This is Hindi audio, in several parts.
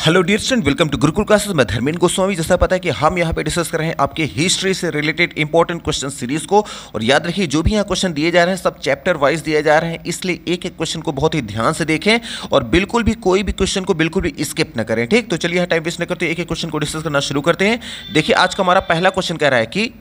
Hello dear student welcome to Gurukul classes मैं धर्मेंद्र गोस्वामी। जैसा पता है कि हम यहाँ पे डिस्कस कर रहे हैं आपके हिस्ट्री से रिलेटेड इंपॉर्टेंट क्वेश्चन सीरीज़ को। और याद रखिए, जो भी यहाँ क्वेश्चन दिए जा रहे हैं, सब चैप्टर वाइज दिए जा रहे हैं। इसलिए एक एक क्वेश्चन को बहुत ही ध्यान से देखें और बिल्कुल भी कोई भी क्वेश्चन को बिल्कुल भी स्किप न करें, ठीक? तो चलिए यहाँ टाइम वेस्ट न करते, एक एक क्वेश्चन को डिस्कस करना शुरू करते हैं। देखिए, आज का हमारा पहला क्वेश्चन कह रहा है कि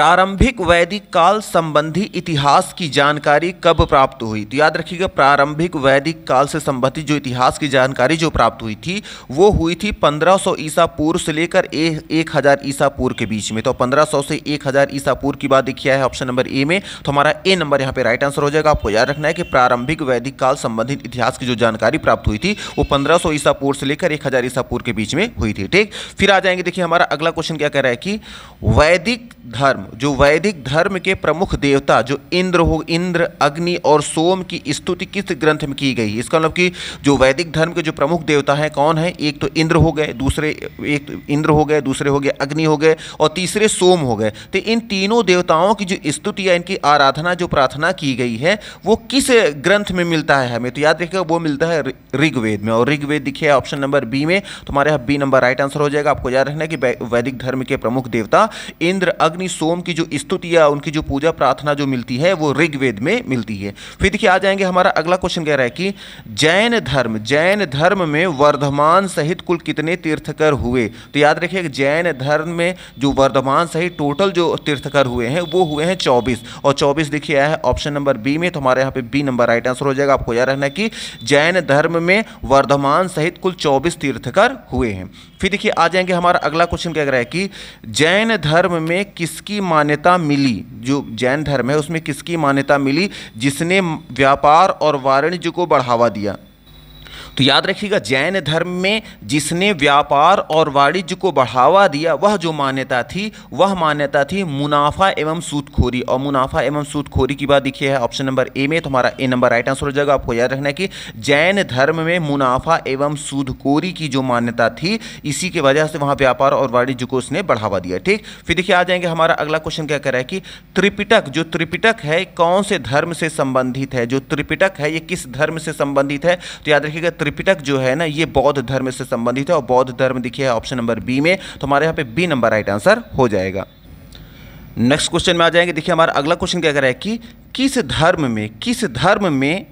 प्रारंभिक वैदिक काल संबंधी इतिहास की जानकारी कब प्राप्त हुई? तो याद रखिएगा, प्रारंभिक वैदिक काल से संबंधित जो इतिहास की जानकारी जो प्राप्त हुई थी, वो हुई थी 1500 ईसा पूर्व से लेकर एक हज़ार ईसा पूर्व के बीच में। तो 1500 से 1000 ईसा पूर्व की बात देखिए है ऑप्शन नंबर ए में तो हमारा ए नंबर यहाँ पे राइट आंसर हो जाएगा। आपको याद रखना है कि प्रारंभिक वैदिक काल संबंधित इतिहास की जो जानकारी प्राप्त हुई थी, वो पंद्रह ईसा पूर्व से लेकर एक हज़ार ईसा पूर्व के बीच में हुई थी। ठीक? फिर आ जाएँगे, देखिए हमारा अगला क्वेश्चन क्या कह रहा है कि वैदिक धर्म जो वैदिक धर्म के प्रमुख देवता, जो इंद्र हो, इंद्र, अग्नि और सोम की स्तुति किस ग्रंथ में की गई? इसका मतलब कि जो वैदिक धर्म के जो प्रमुख देवता हैं, कौन है? एक तो इंद्र हो गए, दूसरे, एक तो इंद्र हो गए, दूसरे हो गए, अग्नि हो गए और तीसरे सोम हो गए। तो इन तीनों देवताओं की जो स्तुति या इनकी आराधना, जो प्रार्थना की गई है, वो किस ग्रंथ में मिलता है हमें? तो याद रखिएगा, वो मिलता है ऋग्वेद में। और ऋग्वेद दिखे ऑप्शन नंबर बी में तो हमारे यहाँ बी नंबर राइट आंसर हो जाएगा। आपको याद रखना कि वैदिक धर्म के प्रमुख देवता, इंद्र, अग्नि, सोम की जो स्तुति या उनकी जो पूजा प्रार्थना जो मिलती है, वो ऋग्वेद में मिलती है। फिर देखिए, आ जाएँगे, हमारा अगला क्वेश्चन कह रहा है कि, जैन धर्म जैन धर्म में वर्धमान सहित कुल कितने तीर्थकर हुए? तो याद रखिए, जैन धर्म में जो वर्धमान सहित टोटल जो तीर्थकर हुए हैं, वो हुए हैं चौबीस। और चौबीस देखिए, आया है ऑप्शन नंबर बी में तो हमारे यहाँ पे बी नंबर राइट आंसर हो जाएगा। आपको याद रखना कि, जैन धर्म में वर्धमान सहित कुल चौबीस तीर्थकर हुए हैं। फिर देखिए, आ जाएँगे, हमारा अगला क्वेश्चन क्या कह रहा है कि, जैन धर्म में किसकी मान्यता मिली? जो जैन धर्म है, उसमें किसकी मान्यता मिली? जिसने व्यापार और वाणिज्य को बढ़ावा दिया। तो याद रखिएगा, जैन धर्म में जिसने व्यापार और वाणिज्य को बढ़ावा दिया, वह जो मान्यता थी, वह मान्यता थी मुनाफा एवं सूदखोरी। और मुनाफा एवं सूदखोरी की बात देखिए है ऑप्शन नंबर ए में तो हमारा ए नंबर राइट आंसर हो जाएगा। आपको याद रखना है कि जैन धर्म में मुनाफा एवं सूदखोरी की जो मान्यता थी, इसी की वजह से वहाँ व्यापार और वाणिज्य को उसने बढ़ावा दिया। ठीक? फिर देखिए, आ जाएँगे हमारा अगला क्वेश्चन क्या कर रहा है कि त्रिपिटक, जो त्रिपिटक है, कौन से धर्म से संबंधित है? जो त्रिपिटक है, ये किस धर्म से संबंधित है? तो याद रखिएगा त्रिपिटक जो है ना, ये बौद्ध धर्म से संबंधित है और बौद्ध धर्म देखिए ऑप्शन नंबर बी में तो हमारे यहाँ पे बी नंबर राइट आंसर हो जाएगा। नेक्स्ट क्वेश्चन में आ जाएँगे। देखिए हमारा अगला क्वेश्चन क्या कह रहा है कि किस धर्म में, किस धर्म में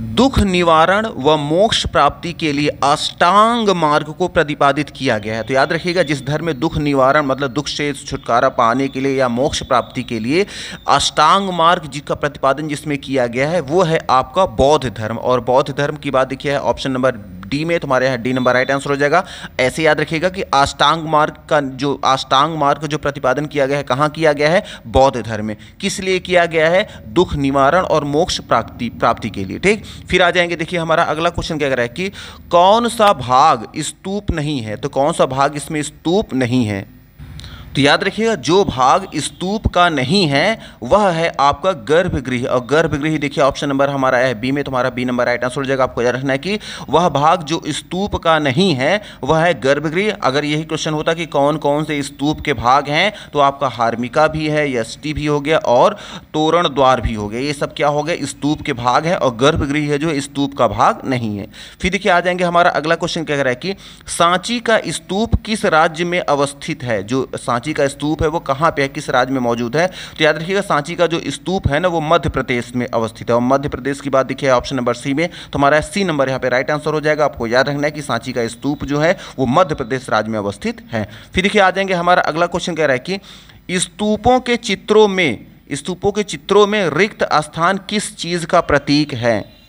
दुख निवारण व मोक्ष प्राप्ति के लिए अष्टांग मार्ग को प्रतिपादित किया गया है। तो याद रखिएगा, जिस धर्म में दुख निवारण मतलब दुख से छुटकारा पाने के लिए या मोक्ष प्राप्ति के लिए अष्टांग मार्ग जिसका प्रतिपादन जिसमें किया गया है, वो है आपका बौद्ध धर्म। और बौद्ध धर्म की बात देखिए, ऑप्शन नंबर डी में तुम्हारे यहाँ डी नंबर राइट आंसर हो जाएगा। ऐसे याद रखिएगा कि आष्टांग मार्ग का जो आष्टांग मार्ग जो प्रतिपादन किया गया है, कहाँ किया गया है? बौद्ध धर्म में। किस लिए किया गया है? दुख, निवारण और मोक्ष प्राप्ति प्राप्ति के लिए, ठीक? फिर आ जाएँगे, देखिए, हमारा अगला क्वेश्चन क्या कह है कि कौन सा भाग स्तूप नहीं है? तो कौन सा भाग इसमें स्तूप नहीं है? तो याद रखिएगा, जो भाग स्तूप का नहीं है, वह है आपका गर्भगृह। और गर्भगृह, देखिए ऑप्शन नंबर हमारा है बी में तुम्हारा बी नंबर राइट आंसर हो जाएगा, आपको याद रखना है कि वह भाग जो स्तूप का नहीं है, वह है गर्भगृह। अगर यही क्वेश्चन होता कि कौन कौन से स्तूप के भाग हैं तो आपका हार्मिका भी है, यष्टि भी हो गया, और तोरण द्वार भी हो गया। ये सब क्या हो गया स्तूप के भाग है, और गर्भगृह है जो स्तूप का भाग नहीं है। फिर देखिए, आ जाएँगे हमारा अगला क्वेश्चन क्या कह रहा है कि सांची का स्तूप किस राज्य में अवस्थित है? जो का स्तूप है, वो कहाँ पे है, किस राज्य में मौजूद है? तो याद रखिएगा, सांची का जो स्तूप है ना, वो मध्य प्रदेश में अवस्थित है। और मध्य प्रदेश की बात देखिए ऑप्शन नंबर सी में तो हमारा सी नंबर यहाँ पे राइट आंसर हो जाएगा। आपको याद रखना है कि सांची का स्तूप जो है, वो मध्य प्रदेश राज्य में अवस्थित है। फिर देखिए, आ जाएँगे हमारा अगला क्वेश्चन कह रहा है कि, स्तूपों के चित्रों में, स्तूपों के चित्रों में रिक्त स्थान किस चीज़ का प्रतीक है?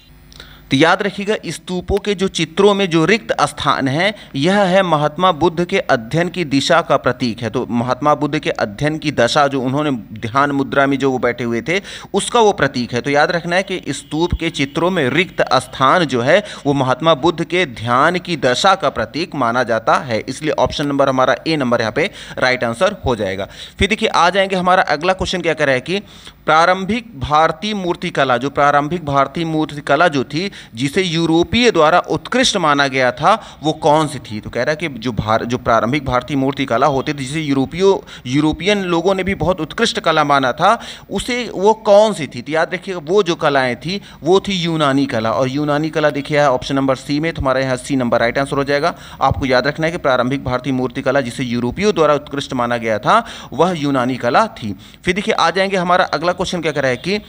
तो याद रखिएगा स्तूपों के जो चित्रों में जो रिक्त स्थान है, यह है महात्मा बुद्ध के अध्ययन की दिशा का प्रतीक है। तो महात्मा बुद्ध के अध्ययन की दशा जो उन्होंने ध्यान मुद्रा में जो वो बैठे हुए थे, उसका वो प्रतीक है। तो याद रखना है कि स्तूप के चित्रों में रिक्त स्थान जो है, वो महात्मा बुद्ध के ध्यान की दशा का प्रतीक माना जाता है। इसलिए ऑप्शन नंबर हमारा ए नंबर यहाँ पे राइट आंसर हो जाएगा। फिर देखिए, आ जाएँगे हमारा अगला क्वेश्चन क्या कह रहा है कि प्रारंभिक भारतीय मूर्तिकला, जो प्रारंभिक भारतीय मूर्तिकला जो थी, जिसे यूरोपीय द्वारा उत्कृष्ट माना गया था, वो कौन सी थी? तो कह रहा है कि जो भार, जो प्रारंभिक भारतीय मूर्तिकला होती थी, जिसे यूरोपियो, यूरोपियन लोगों ने भी बहुत उत्कृष्ट कला माना था, उसे वो कौन सी थी? तो याद रखिएगा, वो जो कलाएँ थी, वो थी यूनानी कला। और यूनानी कला देखिए है ऑप्शन नंबर सी में, तुम्हारा यहाँ सी नंबर राइट आंसर हो जाएगा। आपको याद रखना है कि प्रारंभिक भारतीय मूर्तिकला, जिसे यूरोपियों द्वारा उत्कृष्ट माना गया था, वह यूनानी कला थी। फिर देखिए, आ जाएँगे हमारा अगला क्वेश्चन क्या कह रहा है कि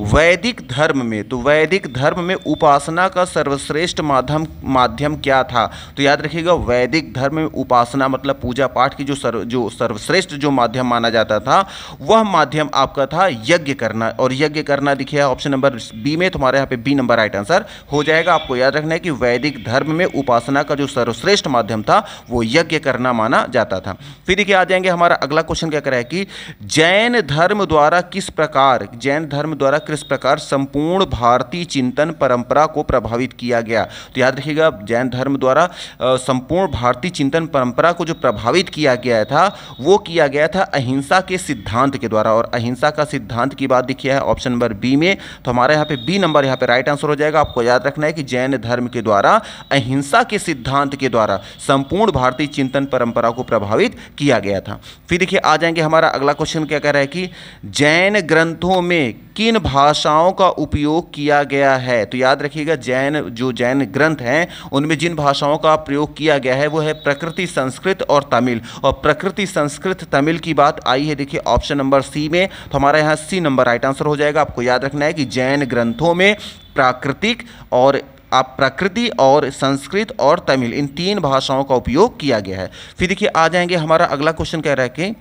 वैदिक धर्म में तो वैदिक धर्म में उपासना का सर्वश्रेष्ठ माध्यम माध्यम क्या था? तो याद रखिएगा, वैदिक धर्म में उपासना मतलब पूजा पाठ की जो सर्व, जो सर्वश्रेष्ठ जो माध्यम माना जाता था, वह माध्यम आपका था यज्ञ करना। और यज्ञ करना देखिए ऑप्शन नंबर बी में तुम्हारे यहाँ पे बी नंबर राइट आंसर हो जाएगा। आपको याद रखना है कि वैदिक धर्म में उपासना का जो सर्वश्रेष्ठ माध्यम था, वो यज्ञ करना माना जाता था। फिर देखिए, आ जाएँगे हमारा अगला क्वेश्चन क्या करें कि जैन धर्म द्वारा किस प्रकार, जैन धर्म द्वारा किस प्रकार संपूर्ण भारतीय चिंतन परंपरा को प्रभावित किया गया। तो याद रखिएगा, जैन धर्म द्वारा संपूर्ण भारतीय चिंतन परंपरा को जो प्रभावित किया गया था, वो किया गया था अहिंसा के सिद्धांत के द्वारा। और अहिंसा का सिद्धांत की बात देखिए, है ऑप्शन नंबर बी में। तो हमारे यहाँ पे बी नंबर, यहाँ पे राइट आंसर हो जाएगा। आपको याद रखना है कि जैन धर्म के द्वारा, अहिंसा के सिद्धांत के द्वारा संपूर्ण भारतीय चिंतन परंपरा को प्रभावित किया गया था। फिर देखिए, आ जाएँगे हमारा अगला क्वेश्चन क्या कह रहा है कि जैन ग्रंथों में किन भाषाओं का उपयोग किया गया है। तो याद रखिएगा, जैन, जो जैन ग्रंथ हैं, उनमें जिन भाषाओं का प्रयोग किया गया है, वो है प्रकृति संस्कृत और तमिल। और प्रकृति संस्कृत तमिल की बात आई है, देखिए, ऑप्शन नंबर सी में। तो हमारा यहाँ सी नंबर राइट आंसर हो जाएगा। आपको याद रखना है कि जैन ग्रंथों में प्राकृतिक और आप प्रकृति और संस्कृत और तमिल, इन तीन भाषाओं का उपयोग किया गया है। फिर देखिए, आ जाएँगे हमारा अगला क्वेश्चन, कह रहा है कि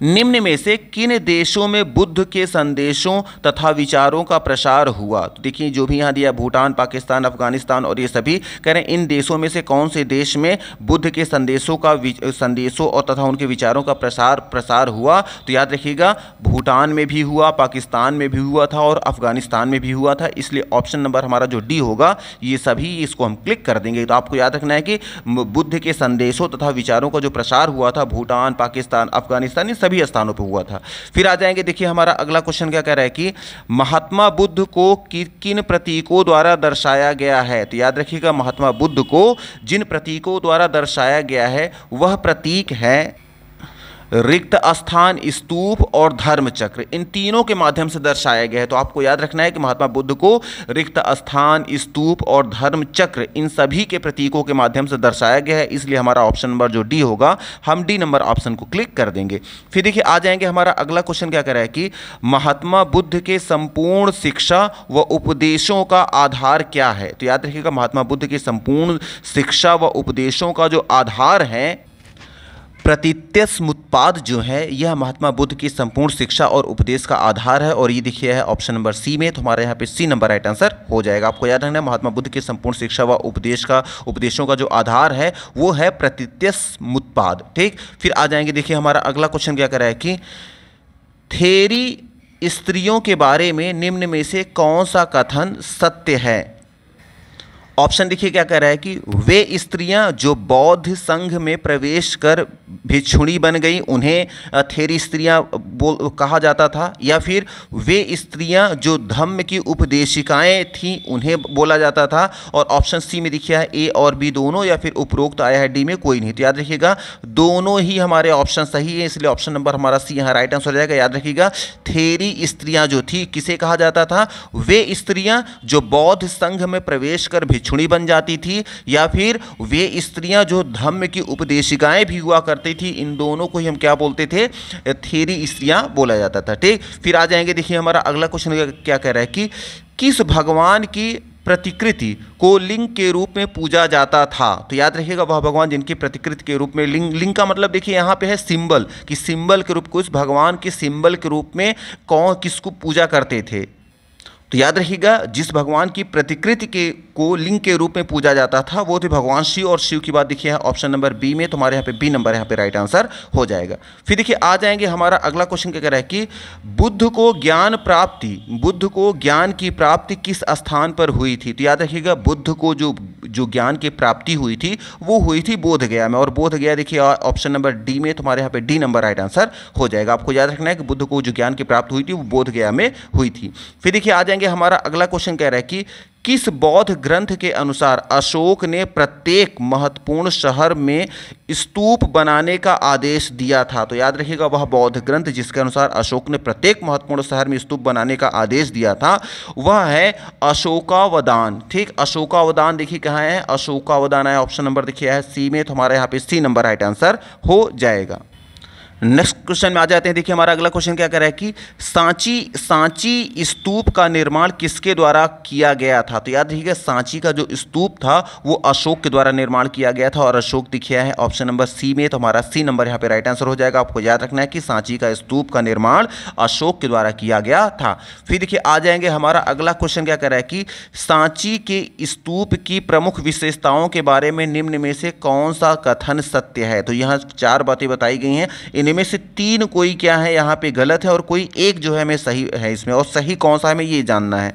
निम्न में से किन देशों में बुद्ध के संदेशों तथा विचारों का प्रसार हुआ? तो देखिए, जो भी यहाँ दिया, भूटान, पाकिस्तान, अफ़गानिस्तान और ये सभी कह रहे हैं, इन देशों में से कौन से देश में बुद्ध के संदेशों का संदेशों और तथा उनके विचारों का प्रसार प्रसार हुआ? तो याद रखिएगा, भूटान में भी हुआ, पाकिस्तान में भी हुआ था और अफ़गानिस्तान में भी हुआ था, इसलिए ऑप्शन नंबर हमारा जो डी होगा, ये सभी इसको हम क्लिक कर देंगे। तो आपको याद रखना है कि बुद्ध के संदेशों तथा विचारों का जो प्रसार हुआ था, भूटान, पाकिस्तान, अफ़गानिस्तान सभी स्थानों पर हुआ था। फिर आ जाएँगे देखिए हमारा अगला क्वेश्चन क्या कह रहा है कि महात्मा बुद्ध को कि, किन प्रतीकों द्वारा दर्शाया गया है? तो याद रखिएगा महात्मा बुद्ध को जिन प्रतीकों द्वारा दर्शाया गया है वह प्रतीक है रिक्त स्थान स्तूप और धर्म चक्र इन तीनों के माध्यम से दर्शाया गया है। तो आपको याद रखना है कि महात्मा बुद्ध को रिक्त स्थान स्तूप और धर्म चक्र इन सभी के प्रतीकों के माध्यम से दर्शाया गया है। इसलिए हमारा ऑप्शन नंबर जो डी होगा, हम डी नंबर ऑप्शन को क्लिक कर देंगे। फिर देखिए, आ जाएँगे हमारा अगला क्वेश्चन, क्या कर है कि महात्मा बुद्ध के संपूर्ण शिक्षा व उपदेशों का आधार क्या है? तो याद रखिएगा, महात्मा बुद्ध के संपूर्ण शिक्षा व उपदेशों का जो आधार है प्रतित्यस्मुत्पाद जो है, यह महात्मा बुद्ध की संपूर्ण शिक्षा और उपदेश का आधार है और ये देखिए है ऑप्शन नंबर सी में तो हमारे यहाँ पे सी नंबर राइट आंसर हो जाएगा। आपको याद रखना महात्मा बुद्ध की संपूर्ण शिक्षा व उपदेश का, उपदेशों का जो आधार है, वो है प्रतित्यस्मुत्पाद। ठीक? फिर आ जाएँगे, देखिए हमारा अगला क्वेश्चन क्या कर है कि, थेरी स्त्रियों के बारे में निम्न में से कौन सा कथन सत्य है? ऑप्शन देखिए क्या कह रहा है कि वे स्त्रियाँ जो बौद्ध संघ में प्रवेश कर भिक्षुणी बन गई, उन्हें थेरी स्त्रियाँ बोल, कहा जाता था, या फिर वे स्त्रियाँ जो धम्म की उपदेशिकाएँ थीं, उन्हें बोला जाता था, और ऑप्शन सी में देखिए है ए और बी दोनों, या फिर उपरोक्त आया है डी में, कोई नहीं। तो याद रखिएगा, दोनों ही हमारे ऑप्शन सही है, इसलिए ऑप्शन नंबर हमारा सी यहाँ राइट आंसर हो जाएगा। याद रखिएगा, थेरी स्त्रियाँ जो थी, किसे कहा जाता था? वे स्त्रियाँ जो बौद्ध संघ में प्रवेश कर भिक्षुणी बन जाती थी या फिर वे स्त्रियाँ जो धम्म की उपदेशिकाएँ भी हुआ करती थी, इन दोनों को ही हम क्या बोलते थे? थेरी स्त्रियाँ बोला जाता था, ठीक? फिर आ जाएँगे देखिए हमारा अगला क्वेश्चन क्या कह रहा है कि किस भगवान की प्रतिकृति को लिंग के रूप में पूजा जाता था? तो याद रखिएगा, वह भगवान जिनकी प्रतिकृति के रूप में, लिंग लिंग का मतलब देखिए यहाँ पे है सिंबल, कि सिंबल के रूप को इस भगवान के सिंबल के रूप में कौन किसको पूजा करते थे? तो याद रखिएगा, जिस भगवान की प्रतिकृति के, को लिंग के रूप में पूजा जाता था, वो थे भगवान शिव और शिव की बात देखिए ऑप्शन नंबर बी में, तुम्हारे यहाँ पे बी नंबर यहाँ पे राइट आंसर हो जाएगा। फिर देखिए, आ जाएँगे हमारा अगला क्वेश्चन क्या कह रहा है कि, बुद्ध को ज्ञान प्राप्ति, बुद्ध को ज्ञान की प्राप्ति किस स्थान पर हुई थी? तो याद रखिएगा, बुद्ध को जो जो ज्ञान की प्राप्ति हुई थी, वो हुई थी बोध गया में। और बोध गया देखिए ऑप्शन नंबर डी में तुम्हारे यहाँ पे डी नंबर राइट आंसर हो जाएगा। आपको याद रखना है कि बुद्ध को जो ज्ञान की प्राप्ति हुई थी, वो बोध गया में हुई थी। फिर देखिए, आ जाएँगे हमारा अगला क्वेश्चन कह रहा है कि किस बौद्ध ग्रंथ के अनुसार अशोक ने प्रत्येक महत्वपूर्ण शहर में स्तूप बनाने का आदेश दिया था? तो याद रखिएगा, वह बौद्ध ग्रंथ जिसके अनुसार अशोक ने प्रत्येक महत्वपूर्ण शहर में स्तूप बनाने का आदेश दिया था, वह है अशोकावदान। ठीक, अशोकावदान देखिए कहाँ है? अशोकावदान है ऑप्शन नंबर देखिए है सी में तो हमारे यहाँ पे सी नंबर राइट आंसर हो जाएगा। नेक्स्ट क्वेश्चन में आ जाते हैं, देखिए हमारा अगला क्वेश्चन क्या कर रहा है कि सांची सांची स्तूप का निर्माण किसके द्वारा किया गया था? तो याद रखिएगा, सांची का जो स्तूप था, वो अशोक के द्वारा निर्माण किया गया था और अशोक दिखिया है ऑप्शन नंबर सी में तो हमारा सी नंबर यहाँ पे राइट आंसर हो जाएगा। आपको याद रखना है कि सांची का स्तूप का निर्माण अशोक के द्वारा किया गया था। फिर देखिए, आ जाएँगे हमारा अगला क्वेश्चन क्या कर रहा है कि सांची के स्तूप की प्रमुख विशेषताओं के बारे में निम्न में से कौन सा कथन सत्य है? तो यहाँ चार बातें बताई गई हैं। इन इनमें से तीन कोई क्या है, यहाँ पे गलत है और कोई एक जो है हमें सही है इसमें, और सही कौन सा हमें ये जानना है।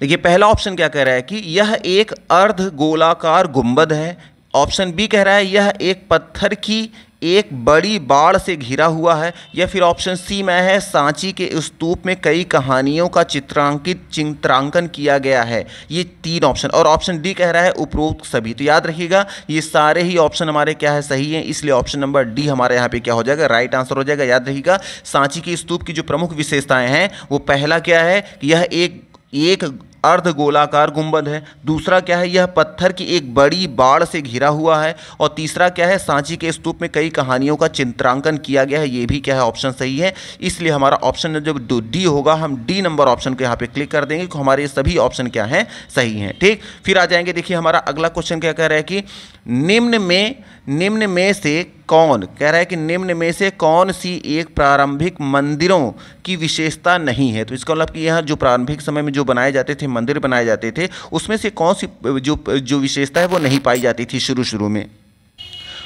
देखिए, पहला ऑप्शन क्या कह रहा है कि यह एक अर्ध गोलाकार गुंबद है। ऑप्शन बी कह रहा है यह एक पत्थर की एक बड़ी बाढ़ से घिरा हुआ है, या फिर ऑप्शन सी में है, सांची के स्तूप में कई कहानियों का चित्रांकित, चित्रांकन किया गया है। ये तीन ऑप्शन और ऑप्शन डी कह रहा है उपरोक्त सभी। तो याद रखिएगा, ये सारे ही ऑप्शन हमारे क्या है, सही है, इसलिए ऑप्शन नंबर डी हमारे यहाँ पे क्या हो जाएगा राइट आंसर हो जाएगा। याद रखिएगा, सांची के स्तूप की जो प्रमुख विशेषताएँ हैं, वो पहला क्या है कि यह एक एक अर्ध गोलाकार गुंबद है, दूसरा क्या है, यह पत्थर की एक बड़ी बाढ़ से घिरा हुआ है, और तीसरा क्या है, सांची के स्तूप में कई कहानियों का चित्रांकन किया गया है, ये भी क्या है ऑप्शन सही है, इसलिए हमारा ऑप्शन जब डी होगा, हम डी नंबर ऑप्शन को यहाँ पे क्लिक कर देंगे हमारे सभी ऑप्शन क्या हैं, सही हैं, ठीक? फिर आ जाएँगे, देखिए, हमारा अगला क्वेश्चन क्या कह रहा है कि निम्न में निम्न में से कौन? कह रहा है कि निम्न में से कौन सी एक प्रारंभिक मंदिरों की विशेषता नहीं है? तो इसका मतलब कि यह जो प्रारंभिक समय में जो बनाए जाते थे, मंदिर बनाए जाते थे, उसमें से कौन सी जो जो विशेषता है वो नहीं पाई जाती थी शुरू शुरू में?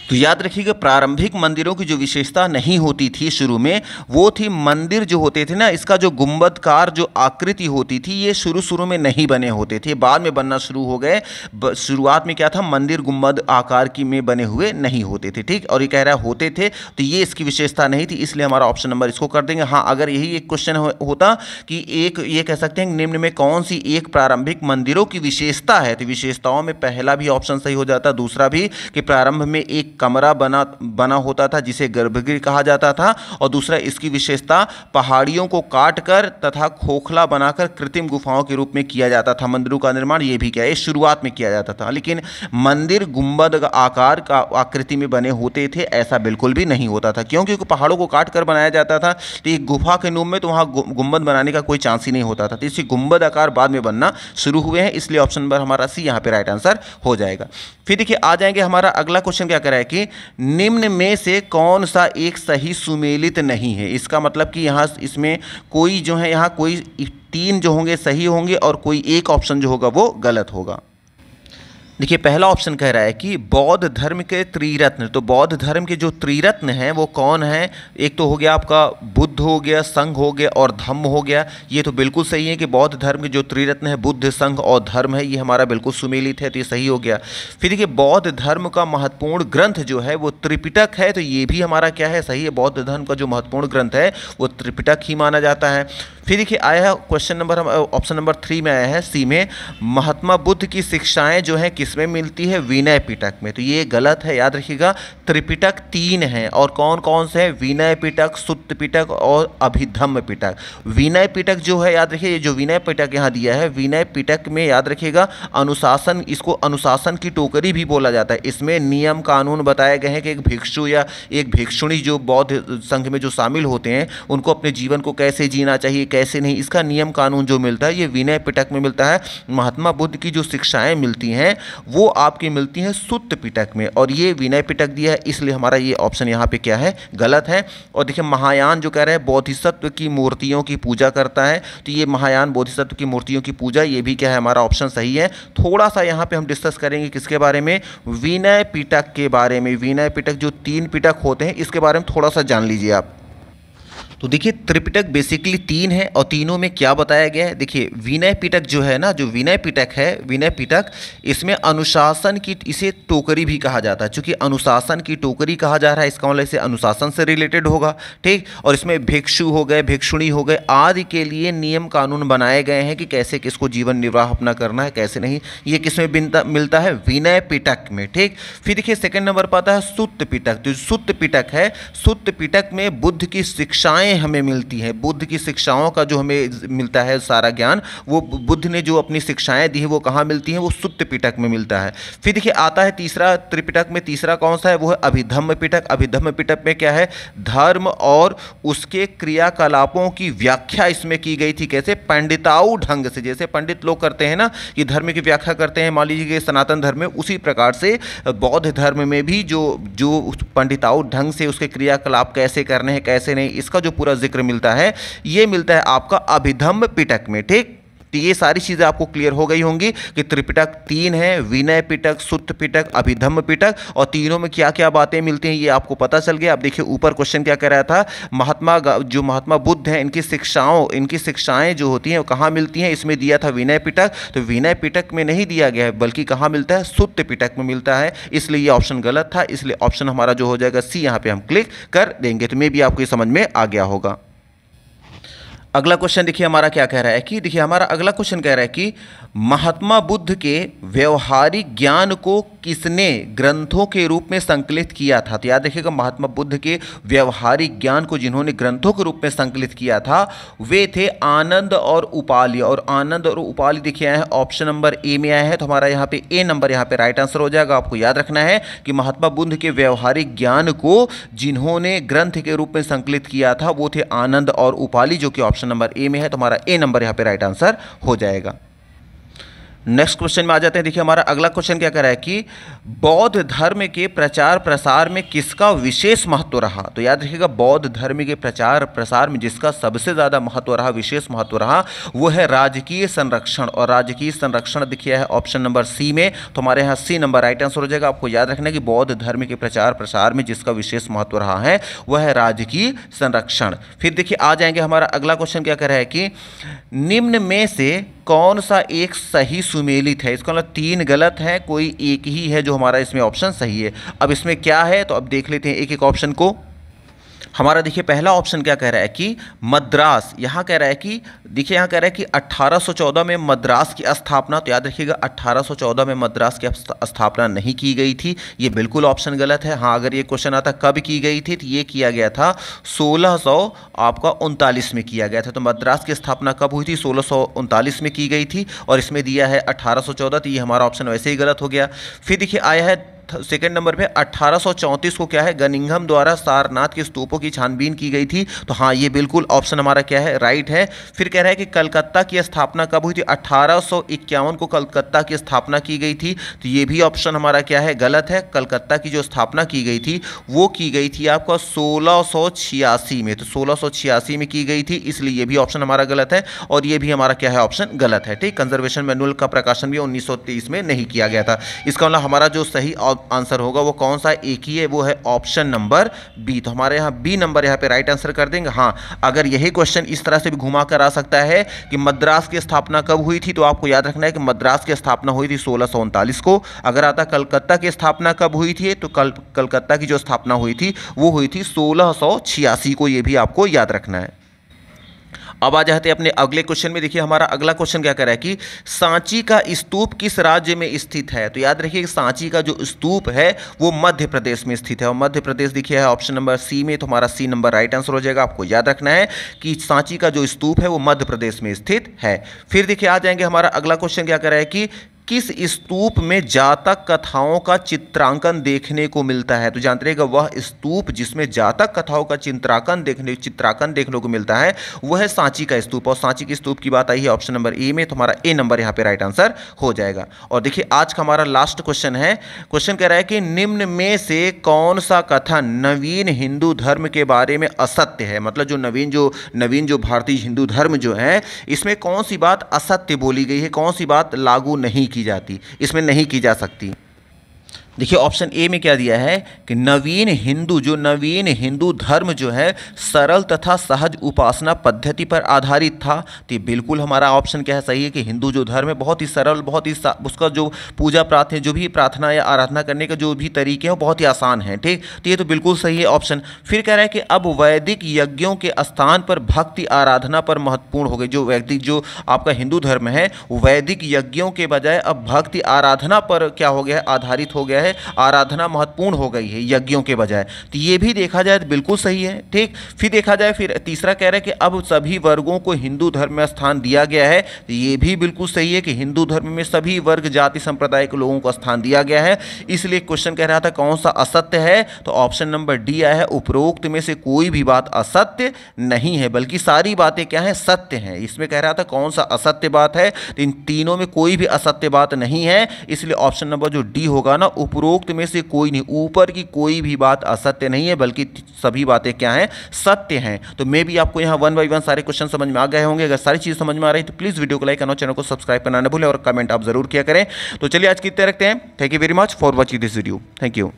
तो याद रखिएगा, प्रारंभिक मंदिरों की जो विशेषता नहीं होती थी शुरू में, वो थी मंदिर जो होते थे ना, इसका जो गुम्बदकार जो आकृति होती थी, ये शुरू शुरू में नहीं बने होते थे। बाद में बनना शुरू हो गए शुरुआत में क्या था, मंदिर गुंबद आकार की में बने हुए नहीं होते थे, ठीक? और ये कह रहा है होते थे तो ये इसकी विशेषता नहीं थी, इसलिए हमारा ऑप्शन नंबर इसको कर देंगे। हाँ अगर यही एक क्वेश्चन होता कि एक, ये कह सकते हैं निम्न में कौन सी एक प्रारंभिक मंदिरों की विशेषता है? तो विशेषताओं में पहला भी ऑप्शन सही हो जाता, दूसरा भी कि प्रारंभ में एक कमरा बना बना होता था, जिसे गर्भगृह कहा जाता था, और दूसरा इसकी विशेषता पहाड़ियों को काट कर तथा खोखला बनाकर कृत्रिम गुफाओं के रूप में किया जाता था। मंदिरों का निर्माण ये भी क्या है शुरुआत में किया जाता था। लेकिन मंदिर गुंबद आकार का आकृति में बने होते थे, ऐसा बिल्कुल भी नहीं होता था। क्योंकि पहाड़ों को काट कर बनाया जाता था तो एक गुफा के रूप में तो वहाँ गुंबद बनाने का कोई चांस ही नहीं होता था। तो इसी गुंबद आकार बाद में बनना शुरू हुए हैं, इसलिए ऑप्शन नंबर हमारा सी यहाँ पे राइट आंसर हो जाएगा। फिर देखिए, आ जाएँगे हमारा अगला क्वेश्चन क्या करा कि निम्न में से कौन सा एक सही सुमेलित नहीं है? इसका मतलब कि यहाँ इसमें कोई जो है, यहाँ कोई तीन जो होंगे सही होंगे और कोई एक ऑप्शन जो होगा वो गलत होगा। देखिए, पहला ऑप्शन कह रहा है कि बौद्ध धर्म के त्रिरत्न। तो बौद्ध धर्म के जो त्रिरत्न हैं वो कौन हैं? एक तो हो गया आपका बुद्ध हो गया, संघ हो गया और धम्म हो गया, ये तो बिल्कुल सही है कि बौद्ध धर्म के जो त्रिरत्न है, बुद्ध, संघ और धर्म है, ये हमारा बिल्कुल सुमेलित है तो ये सही हो गया। फिर देखिए, बौद्ध धर्म का महत्वपूर्ण ग्रंथ जो है, वो त्रिपिटक है तो ये भी हमारा क्या है, सही है, बौद्ध धर्म का जो महत्वपूर्ण ग्रंथ है, वो त्रिपिटक ही माना जाता है। फिर देखिए, आया है question number option number three में आया है सी में, महात्मा बुद्ध की शिक्षाएँ जो हैं, किसमें मिलती है, विनय पिटक में तो ये गलत है, याद रखिएगा, त्रिपिटक तीन है, और कौन कौन से हैं, विनय पिटक सुत्त पिटक और अभिधम्म पिटक। विनय पिटक जो है, याद रखिए जो विनय पिटक यहाँ दिया है, विनय पिटक में याद रखिएगा, अनुशासन, इसको अनुशासन की टोकरी भी बोला जाता है। इसमें नियम कानून बताए गए हैं कि एक भिक्षु या एक भिक्षुणी जो बौद्ध संघ में जो शामिल होते हैं, उनको अपने जीवन को कैसे जीना चाहिए, कैसे नहीं, इसका नियम कानून जो मिलता है, ये विनय पिटक में मिलता है। महात्मा बुद्ध की जो शिक्षाएँ मिलती हैं, वो आपकी मिलती हैं सुत्त पिटक में। और ये विनय पिटक दिया है, इसलिए हमारा ये ऑप्शन यहाँ पे क्या है, गलत है। और देखिए, महायान जो कह रहे है बोधिसत्व की मूर्तियों की पूजा करता है। तो ये महायान बोधिसत्व की मूर्तियों की पूजा, ये भी क्या है, हमारा ऑप्शन सही है। थोड़ा सा यहाँ पे हम डिस्कस करेंगे किसके बारे में? विनय पिटक के बारे में। विनय पिटक जो तीन पिटक होते हैं, इसके बारे में थोड़ा सा जान लीजिए आप। तो देखिए, त्रिपिटक बेसिकली तीन है और तीनों में क्या बताया गया है? देखिए, विनय पिटक जो है ना, जो विनय पिटक है, विनय पिटक, इसमें अनुशासन की, इसे टोकरी भी कहा जाता है। चूँकि अनुशासन की टोकरी कहा जा रहा है, इसका मतलब इसे अनुशासन से रिलेटेड होगा, ठीक? और इसमें भिक्षु हो गए, भिक्षुणी हो गए, आदि के लिए नियम कानून बनाए गए हैं कि कैसे किसको जीवन निर्वाह अपना करना है, कैसे नहीं। ये किसमें मिलता है? विनय पिटक में, ठीक? फिर देखिए सेकेंड नंबर पर आता है सुत्त पिटक। जो सुत्त पिटक है, सुत्त पिटक में बुद्ध की शिक्षाएँ शिक्षाएँ हमें मिलती हैं। बुद्ध की शिक्षाओं का जो हमें मिलता है, सारा ज्ञान, वो बुद्ध ने जो अपनी शिक्षाएँ दी हैं, वो कहाँ मिलती हैं? वो सुत्त पिटक में मिलता है। फिर देखिए, आता है तीसरा त्रिपिटक में, तीसरा कौन सा है? वो है अभिधम्म पिटक। अभिधम्म पिटक में क्या है? धर्म और उसके क्रियाकलापों की व्याख्या इसमें की गई थी कैसे? पंडिताऊ ढंग से। जैसे पंडित लोग करते हैं ना, कि धर्म की व्याख्या करते हैं, मान लीजिए सनातन धर्म में, उसी प्रकार से बौद्ध धर्म में भी जो जो पंडिताऊ ढंग से उसके क्रियाकलाप कैसे करने हैं, कैसे नहीं, इसका जो पूरा ज़िक्र मिलता है। ये मिलता है आपका अभिधम पिटक में ठीक? तो ये सारी चीज़ें आपको क्लियर हो गई होंगी कि त्रिपिटक तीन है, विनय पिटक सुत्त पिटक अभिधम्म पिटक, और तीनों में क्या क्या बातें मिलती हैं, ये आपको पता चल गया। अब देखिए, ऊपर क्वेश्चन क्या कह रहा था? महात्मा जो महात्मा बुद्ध हैं, इनकी शिक्षाओं, इनकी शिक्षाएँ जो होती हैं, वो कहाँ मिलती हैं? इसमें दिया था विनय पिटक। तो विनय पिटक में नहीं दिया गया है, बल्कि कहाँ मिलता है? सुत्त पिटक में मिलता है। इसलिए ये ऑप्शन गलत था, इसलिए ऑप्शन हमारा जो हो जाएगा सी यहाँ पे हम क्लिक कर देंगे। तो मे भी आपको ये समझ में आ गया होगा। अगला क्वेश्चन देखिए हमारा क्या कह रहा है कि देखिए हमारा अगला क्वेश्चन कह रहा है कि महात्मा बुद्ध के व्यवहारिक ज्ञान को किसने ग्रंथों के रूप में संकलित किया था। तो याद रखिएगा, महात्मा बुद्ध के व्यवहारिक ज्ञान को जिन्होंने ग्रंथों के रूप में संकलित किया था, वे थे आनंद और उपाली। और आनंद और उपाली देखिए आए हैं ऑप्शन नंबर ए में आया है तो हमारा यहाँ पे ए नंबर यहाँ पे राइट आंसर हो जाएगा। आपको याद रखना है कि महात्मा बुद्ध के व्यवहारिक ज्ञान को जिन्होंने ग्रंथ के रूप में संकलित किया था, वो थे आनंद और उपाली, जो कि ऑप्शन नंबर ए में है। तो हमारा ए नंबर यहाँ पे राइट आंसर हो जाएगा। नेक्स्ट क्वेश्चन में आ जाते हैं। देखिए, हमारा अगला क्वेश्चन क्या कर रहा है कि बौद्ध धर्म के प्रचार प्रसार में किसका विशेष महत्व रहा? तो याद रखिएगा, बौद्ध धर्म के प्रचार प्रसार में जिसका सबसे ज़्यादा महत्व रहा, विशेष महत्व रहा, वो है राजकीय संरक्षण। और राजकीय संरक्षण देखिए है ऑप्शन नंबर सी में तो हमारे यहाँ सी नंबर राइट आंसर हो जाएगा। आपको याद रखना कि बौद्ध धर्म के प्रचार प्रसार में जिसका विशेष महत्व रहा है, वह है राजकीय संरक्षण। फिर देखिए, आ जाएँगे हमारा अगला क्वेश्चन क्या कर रहा है कि निम्न में से कौन सा एक सही सुमेलित है इसका मतलब तीन गलत है, कोई एक ही है जो हमारा इसमें ऑप्शन सही है। अब इसमें क्या है? तो अब देख लेते हैं एक एक ऑप्शन को। हमारा देखिए पहला ऑप्शन क्या कह रहा है कि मद्रास, यहाँ कह रहा है कि, देखिए यहाँ कह रहा है कि 1814 में मद्रास की स्थापना तो याद रखिएगा 1814 में मद्रास की स्थापना नहीं की गई थी। ये बिल्कुल ऑप्शन गलत है। हाँ अगर ये क्वेश्चन आता, कब की गई थी तो ये किया गया था सोलह आपका उनतालीस में किया गया था। तो मद्रास की स्थापना कब हुई थी? सोलह में की गई थी और इसमें दिया है अट्ठारह तो ये हमारा ऑप्शन वैसे ही गलत हो गया। फिर देखिए आया है सेकेंड नंबर पे 1834 को क्या है? गनिंघम द्वारा सारनाथ के स्तूपों की छानबीन की गई थी। तो हाँ ये बिल्कुल ऑप्शन हमारा क्या है? राइट है। फिर कह रहा है कि कलकत्ता की स्थापना कब हुई थी? अट्ठारह को कलकत्ता की स्थापना की गई थी। तो ये भी ऑप्शन हमारा क्या है? गलत है। कलकत्ता की जो स्थापना की गई थी, वो की गई थी आपका सोलह में। तो सोलह में की गई थी, इसलिए ये भी ऑप्शन हमारा गलत है और ये भी हमारा क्या है? ऑप्शन गलत है। ठीक? कंजर्वेशन मैनुअल का प्रकाशन भी उन्नीस में नहीं किया गया था। इसका मतलब हमारा जो सही आंसर होगा, वो कौन सा एक ही है, वो है ऑप्शन नंबर बी। तो हमारे यहाँ बी नंबर यहाँ पे राइट आंसर कर देंगे। हाँ अगर यही क्वेश्चन इस तरह से भी घुमा कर आ सकता है कि मद्रास की स्थापना कब हुई थी तो आपको याद रखना है कि मद्रास की स्थापना हुई थी सोलह को। अगर आता कलकत्ता की स्थापना कब हुई थी तो कल, कलकत्ता की जो स्थापना हुई थी, वो हुई थी सोलह को, ये भी आपको याद रखना है। अब आ जाते हैं अपने अगले क्वेश्चन में। देखिए, हमारा अगला क्वेश्चन क्या कर रहा है कि सांची का स्तूप किस राज्य में स्थित है? तो याद रखिए, सांची का जो स्तूप है, वो मध्य प्रदेश में स्थित है। और मध्य प्रदेश, देखिए, है ऑप्शन नंबर सी में तो हमारा सी नंबर राइट आंसर हो जाएगा। आपको याद रखना है कि सांची का जो स्तूप है, वो मध्य प्रदेश में स्थित है। फिर देखिए, आ जाएँगे हमारा अगला क्वेश्चन क्या कर रहा है कि किस स्तूप में जातक कथाओं का चित्रांकन देखने को मिलता है? तो जानते रहेगा वह स्तूप जिसमें जातक कथाओं का चित्रांकन देखने चित्रांकन देखने को मिलता है, वह है सांची का स्तूप। और सांची के स्तूप की बात आई है ऑप्शन नंबर ए में तो हमारा ए नंबर यहाँ पे राइट आंसर हो जाएगा। और देखिए, आज का हमारा लास्ट क्वेश्चन है। क्वेश्चन कह रहा है कि निम्न में से कौन सा कथन नवीन हिंदू धर्म के बारे में असत्य है? मतलब जो नवीन जो नवीन, जो भारतीय हिंदू धर्म जो है, इसमें कौन सी बात असत्य बोली गई है? कौन सी बात लागू नहीं की जाती इसमें नहीं की जा सकती। देखिए ऑप्शन ए में क्या दिया है कि नवीन हिंदू, जो नवीन हिंदू धर्म जो है, सरल तथा सहज उपासना पद्धति पर आधारित था। तो ये बिल्कुल हमारा ऑप्शन क्या है, सही है कि हिंदू जो धर्म है, बहुत ही सरल, बहुत ही उसका जो पूजा प्रार्थना जो भी प्रार्थना या आराधना करने का जो भी तरीके हैं बहुत ही आसान है, ठीक? तो ये तो बिल्कुल सही है ऑप्शन फिर कह रहा है कि अब वैदिक यज्ञों के स्थान पर भक्ति आराधना पर महत्वपूर्ण हो गई। जो वैदिक, जो आपका हिंदू धर्म है वैदिक यज्ञों के बजाय अब भक्ति आराधना पर क्या हो गया है, आधारित हो गया है। है, आराधना महत्वपूर्ण हो गई है यज्ञों के बजाय। तो ये भी देखा जाए तो बिल्कुल सही है, ठीक? फिर देखा जाए, फिर तीसरा कह रहा है कि अब सभी वर्गों को हिंदू धर्म में स्थान दिया गया है तो ये भी बिल्कुल सही है कि हिंदू धर्म में सभी वर्ग, जाति, संप्रदाय के लोगों को स्थान दिया गया है। इसलिए क्वेश्चन कह रहा था, कौन सा असत्य है? तो ऑप्शन नंबर डी आया है, उपरोक्त में से कोई भी बात असत्य नहीं है, बल्कि सारी बातें क्या है? सत्य हैं। इसमें कह रहा था, कौन सा असत्य बात है? तो इन तीनों में कोई भी असत्य बात नहीं है, इसलिए ऑप्शन नंबर जो डी होगा ना उपरोक्त में से कोई नहीं, ऊपर की कोई भी बात असत्य नहीं है, बल्कि सभी बातें क्या हैं? सत्य हैं। तो मे भी आपको यहाँ वन बाई वन सारे क्वेश्चन समझ में आ गए होंगे। अगर सारी चीज़ समझ में आ रही तो प्लीज़ वीडियो को लाइक करना चैनल को सब्सक्राइब करना न भूलें और कमेंट आप ज़रूर किया करें। तो चलिए आज कितने रखते हैं। Thank you very much for watching this video thank you